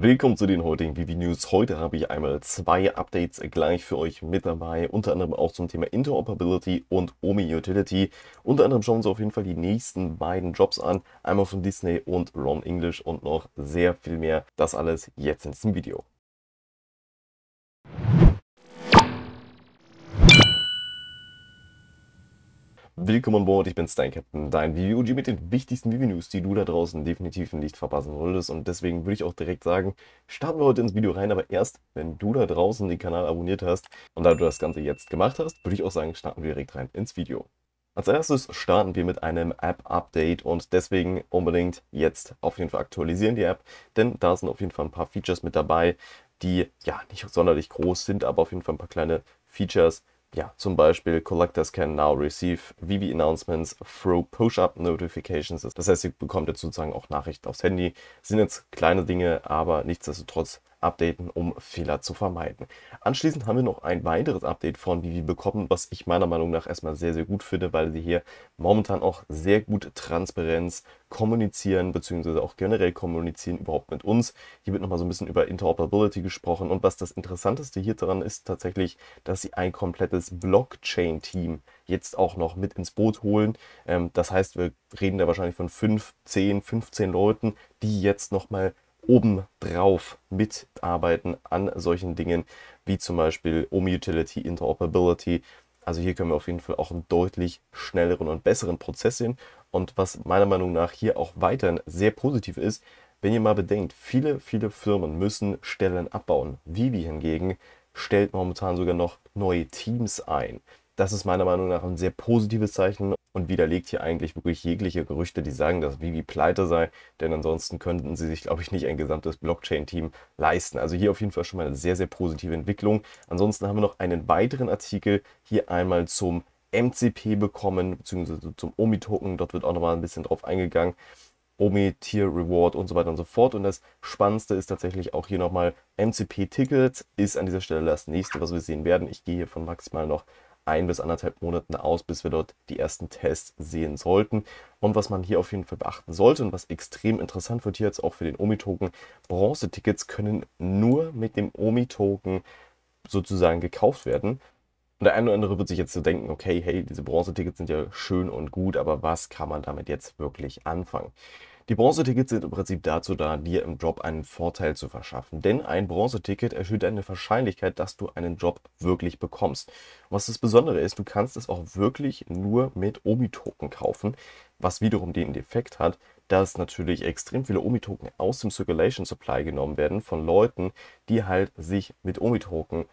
Willkommen zu den heutigen VV News. Heute habe ich einmal zwei Updates gleich für euch mit dabei, unter anderem auch zum Thema Interoperability und OMI Utility. Unter anderem schauen wir uns auf jeden Fall die nächsten beiden Jobs an, einmal von Disney und Ron English und noch sehr viel mehr. Das alles jetzt in diesem Video. Willkommen an Bord, ich bin Stein Captain, dein VVOG mit den wichtigsten VV-News, die du da draußen definitiv nicht verpassen solltest. Und deswegen würde ich auch direkt sagen, starten wir heute ins Video rein, aber erst, wenn du da draußen den Kanal abonniert hast und da du das Ganze jetzt gemacht hast, würde ich auch sagen, starten wir direkt rein ins Video. Als erstes starten wir mit einem App-Update und deswegen unbedingt jetzt auf jeden Fall aktualisieren die App, denn da sind auf jeden Fall ein paar Features mit dabei, die ja nicht sonderlich groß sind, aber auf jeden Fall ein paar kleine Features, ja, zum Beispiel Collectors can now receive VV Announcements through Push-Up Notifications. Das heißt, ihr bekommt jetzt sozusagen auch Nachrichten aufs Handy. Das sind jetzt kleine Dinge, aber nichtsdestotrotz updaten, um Fehler zu vermeiden. Anschließend haben wir noch ein weiteres Update von Vivi bekommen, was ich meiner Meinung nach erstmal sehr, sehr gut finde, weil sie hier momentan auch sehr gut Transparenz kommunizieren, beziehungsweise auch generell kommunizieren überhaupt mit uns. Hier wird nochmal so ein bisschen über Interoperability gesprochen und was das Interessanteste hier dran ist tatsächlich, dass sie ein komplettes Blockchain-Team jetzt auch noch mit ins Boot holen. Ähm, das heißt, wir reden da wahrscheinlich von 5, 10, 15 Leuten, die jetzt nochmal obendrauf mitarbeiten an solchen Dingen wie zum Beispiel OMI-Utility, Interoperability. Also hier können wir auf jeden Fall auch einen deutlich schnelleren und besseren Prozess sehen. Und was meiner Meinung nach hier auch weiterhin sehr positiv ist, wenn ihr mal bedenkt, viele, viele Firmen müssen Stellen abbauen. Vivi hingegen stellt momentan sogar noch neue Teams ein. Das ist meiner Meinung nach ein sehr positives Zeichen und widerlegt hier eigentlich wirklich jegliche Gerüchte, die sagen, dass Vivi pleite sei, denn ansonsten könnten sie sich, glaube ich, nicht ein gesamtes Blockchain-Team leisten. Also hier auf jeden Fall schon mal eine sehr, sehr positive Entwicklung. Ansonsten haben wir noch einen weiteren Artikel hier einmal zum MCP bekommen, beziehungsweise zum OMI-Token. Dort wird auch nochmal ein bisschen drauf eingegangen. OMI, Tier Reward und so weiter und so fort. Und das Spannendste ist tatsächlich auch hier nochmal MCP-Tickets ist an dieser Stelle das nächste, was wir sehen werden. Ich gehe hier von maximal noch ein bis anderthalb Monaten aus, bis wir dort die ersten Tests sehen sollten. Und was man hier auf jeden Fall beachten sollte und was extrem interessant wird hier jetzt auch für den Omi-Token, Bronze-Tickets können nur mit dem Omi-Token sozusagen gekauft werden. Und der eine oder andere wird sich jetzt so denken, okay, hey, diese Bronze-Tickets sind ja schön und gut, aber was kann man damit jetzt wirklich anfangen? Die Bronzetickets sind im Prinzip dazu da, dir im Job einen Vorteil zu verschaffen. Denn ein Bronzeticket erhöht deine Wahrscheinlichkeit, dass du einen Job wirklich bekommst. Und was das Besondere ist, du kannst es auch wirklich nur mit Omi-Token kaufen, was wiederum den Defekt hat, dass natürlich extrem viele Omi-Token aus dem Circulation Supply genommen werden von Leuten, die halt sich mit Omi-Token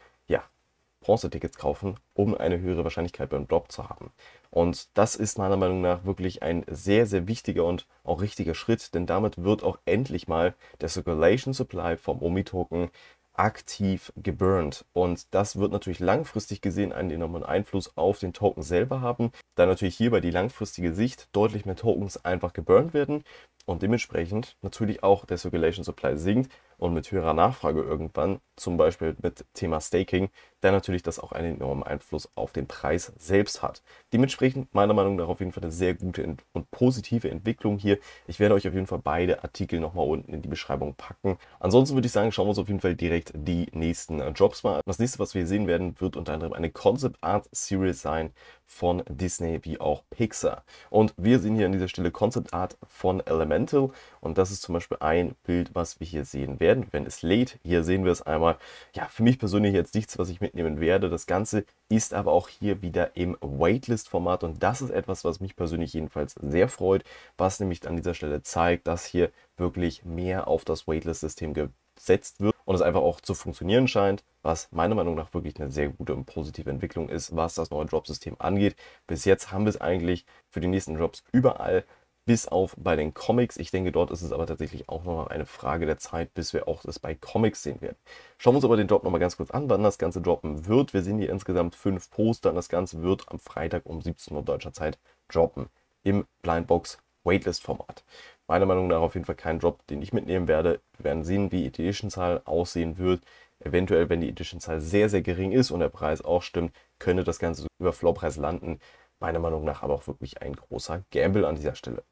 Bronzetickets kaufen, um eine höhere Wahrscheinlichkeit beim Job zu haben. Und das ist meiner Meinung nach wirklich ein sehr, sehr wichtiger und auch richtiger Schritt, denn damit wird auch endlich mal der Circulation Supply vom OMI-Token aktiv geburnt. Und das wird natürlich langfristig gesehen einen enormen Einfluss auf den Token selber haben, da natürlich hierbei die langfristige Sicht deutlich mehr Tokens einfach geburnt werden und dementsprechend natürlich auch der Circulation Supply sinkt und mit höherer Nachfrage irgendwann, zum Beispiel mit Thema Staking, dann natürlich das auch einen enormen Einfluss auf den Preis selbst hat. Dementsprechend meiner Meinung nach auf jeden Fall eine sehr gute und positive Entwicklung hier. Ich werde euch auf jeden Fall beide Artikel nochmal unten in die Beschreibung packen. Ansonsten würde ich sagen, schauen wir uns auf jeden Fall direkt die nächsten Jobs mal an. Das nächste, was wir sehen werden, wird unter anderem eine Concept Art Series sein von Disney wie auch Pixar. Und wir sehen hier an dieser Stelle Concept Art von Elemental und das ist zum Beispiel ein Bild, was wir hier sehen werden, wenn es lädt. Hier sehen wir es einmal. Ja, für mich persönlich jetzt nichts, was ich mitnehmen werde. Das Ganze ist aber auch hier wieder im Waitlist-Format und das ist etwas, was mich persönlich jedenfalls sehr freut, was nämlich an dieser Stelle zeigt, dass hier wirklich mehr auf das Waitlist-System gesetzt wird und es einfach auch zu funktionieren scheint, was meiner Meinung nach wirklich eine sehr gute und positive Entwicklung ist, was das neue Dropsystem angeht. Bis jetzt haben wir es eigentlich für die nächsten Drops überall, bis auf bei den Comics. Ich denke, dort ist es aber tatsächlich auch noch eine Frage der Zeit, bis wir auch das bei Comics sehen werden. Schauen wir uns aber den Drop nochmal ganz kurz an, wann das Ganze droppen wird. Wir sehen hier insgesamt fünf Poster und das Ganze wird am Freitag um 17 Uhr deutscher Zeit droppen im Blindbox Waitlist-Format meiner Meinung nach auf jeden Fall kein Drop, den ich mitnehmen werde. Wir werden sehen, wie die Edition-Zahl aussehen wird. Eventuell, wenn die Edition-Zahl sehr, sehr gering ist und der Preis auch stimmt, könnte das Ganze über Floorpreis landen. Meiner Meinung nach aber auch wirklich ein großer Gamble an dieser Stelle.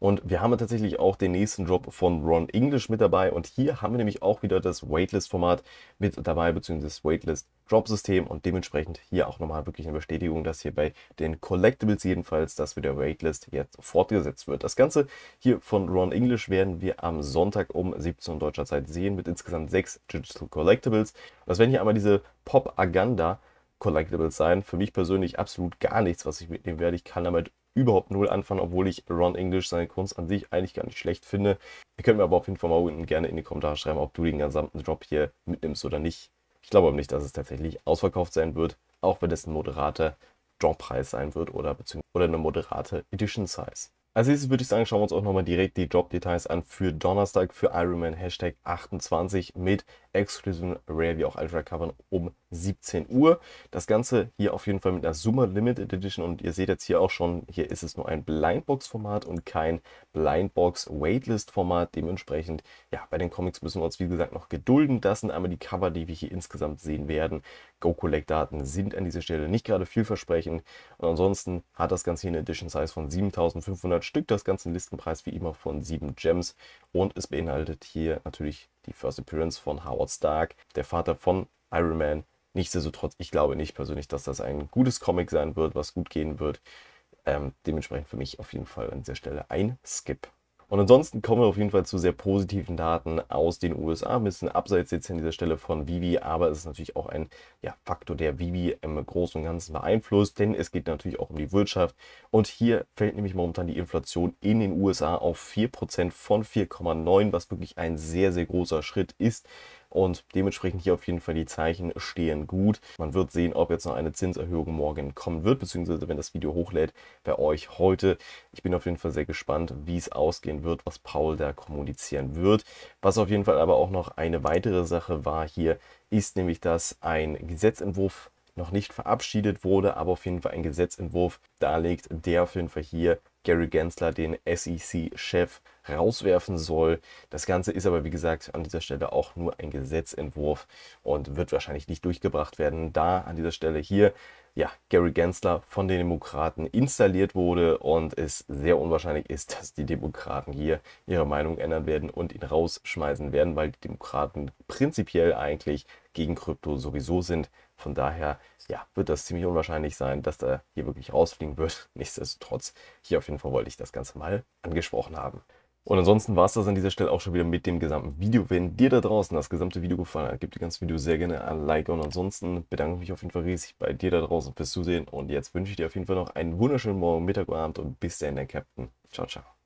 Und wir haben tatsächlich auch den nächsten Drop von Ron English mit dabei. Und hier haben wir nämlich auch wieder das Waitlist-Format mit dabei, beziehungsweise das Waitlist-Drop-System. Und dementsprechend hier auch nochmal wirklich eine Bestätigung, dass hier bei den Collectibles jedenfalls, dass mit der Waitlist jetzt fortgesetzt wird. Das Ganze hier von Ron English werden wir am Sonntag um 17 Uhr deutscher Zeit sehen mit insgesamt sechs Digital Collectibles. Das werden hier einmal diese Pop Aganda Collectibles sein. Für mich persönlich absolut gar nichts, was ich mitnehmen werde. Ich kann damit überhaupt null anfangen, obwohl ich Ron English seine Kunst an sich eigentlich gar nicht schlecht finde. Ihr könnt mir aber auf jeden Fall mal unten gerne in die Kommentare schreiben, ob du den gesamten Drop hier mitnimmst oder nicht. Ich glaube aber nicht, dass es tatsächlich ausverkauft sein wird, auch wenn es ein moderater Droppreis sein wird oder, oder eine moderate Edition Size. Als nächstes würde ich sagen, schauen wir uns auch nochmal direkt die Drop-Details an für Donnerstag für Ironman Hashtag 28 mit exklusiven Rare wie auch Ultra Covern um 17 Uhr. Das Ganze hier auf jeden Fall mit einer Summer Limited Edition und ihr seht jetzt hier auch schon, hier ist es nur ein Blindbox-Format und kein Blindbox-Waitlist-Format. Dementsprechend, ja, bei den Comics müssen wir uns wie gesagt noch gedulden. Das sind einmal die Cover, die wir hier insgesamt sehen werden. Go-Collect-Daten sind an dieser Stelle nicht gerade vielversprechend und ansonsten hat das Ganze hier eine Edition Size von 7500 Stück, das Ganze Listenpreis wie immer von 7 Gems und es beinhaltet hier natürlich die First Appearance von Howard Stark, der Vater von Iron Man. Nichtsdestotrotz, ich glaube nicht persönlich, dass das ein gutes Comic sein wird, was gut gehen wird. Ähm, dementsprechend für mich auf jeden Fall an dieser Stelle ein Skip. Und ansonsten kommen wir auf jeden Fall zu sehr positiven Daten aus den USA. Ein bisschen abseits jetzt an dieser Stelle von Vivi, aber es ist natürlich auch ein ja, Faktor, der Vivi im Großen und Ganzen beeinflusst, denn es geht natürlich auch um die Wirtschaft. Und hier fällt nämlich momentan die Inflation in den USA auf 4% von 4,9, was wirklich ein sehr, sehr großer Schritt ist. Und dementsprechend hier auf jeden Fall die Zeichen stehen gut. Man wird sehen, ob jetzt noch eine Zinserhöhung morgen kommen wird, beziehungsweise wenn das Video hochlädt bei euch heute. Ich bin auf jeden Fall sehr gespannt, wie es ausgehen wird, was Paul da kommunizieren wird. Was auf jeden Fall aber auch noch eine weitere Sache war hier, ist nämlich, dass ein Gesetzentwurf noch nicht verabschiedet wurde, aber auf jeden Fall ein Gesetzentwurf darlegt, der auf jeden Fall hier Gary Gensler, den SEC-Chef, rauswerfen soll. Das Ganze ist aber, wie gesagt, an dieser Stelle auch nur ein Gesetzentwurf und wird wahrscheinlich nicht durchgebracht werden, da an dieser Stelle hier ja, Gary Gensler von den Demokraten installiert wurde und es sehr unwahrscheinlich ist, dass die Demokraten hier ihre Meinung ändern werden und ihn rausschmeißen werden, weil die Demokraten prinzipiell eigentlich gegen Krypto sowieso sind. Von daher ja, wird das ziemlich unwahrscheinlich sein, dass er hier wirklich rausfliegen wird. Nichtsdestotrotz, hier auf jeden Fall wollte ich das Ganze mal angesprochen haben. Und ansonsten war es das an dieser Stelle auch schon wieder mit dem gesamten Video. Wenn dir da draußen das gesamte Video gefallen hat, gib dir das Video sehr gerne ein Like. Und ansonsten bedanke ich mich auf jeden Fall riesig bei dir da draußen fürs Zusehen. Und jetzt wünsche ich dir auf jeden Fall noch einen wunderschönen Morgen, Mittag, Abend und bis dahin, dein Captain. Ciao, ciao.